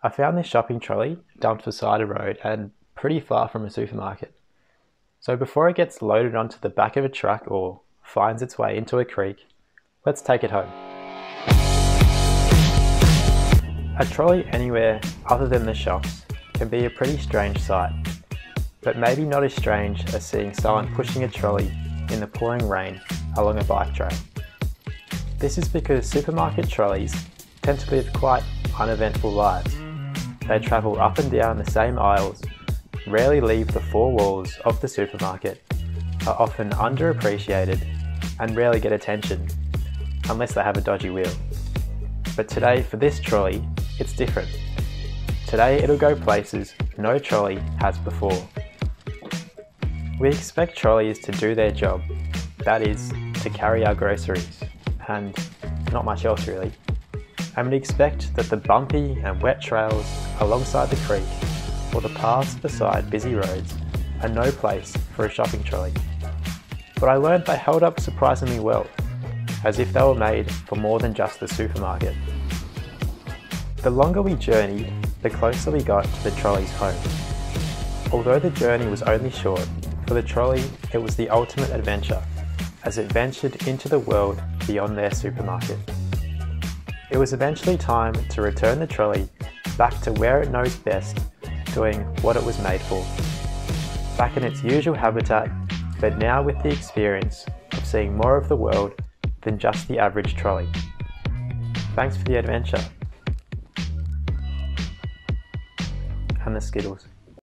I found this shopping trolley dumped beside a road and pretty far from a supermarket. So before it gets loaded onto the back of a truck or finds its way into a creek, let's take it home. A trolley anywhere other than the shops can be a pretty strange sight, but maybe not as strange as seeing someone pushing a trolley in the pouring rain along a bike trail. This is because supermarket trolleys tend to live quite uneventful lives. They travel up and down the same aisles, rarely leave the four walls of the supermarket, are often underappreciated, and rarely get attention, unless they have a dodgy wheel. But today, for this trolley, it's different. Today it'll go places no trolley has before. We expect trolleys to do their job, that is, to carry our groceries, and not much else really and we expect that the bumpy and wet trails alongside the creek or the paths beside busy roads are no place for a shopping trolley. But I learned they held up surprisingly well, as if they were made for more than just the supermarket. The longer we journeyed, the closer we got to the trolley's home. Although the journey was only short, for the trolley it was the ultimate adventure, as it ventured into the world beyond their supermarket. It was eventually time to return the trolley back to where it knows best, doing what it was made for. Back in its usual habitat, but now with the experience of seeing more of the world than just the average trolley. Thanks for the adventure. And the Skittles.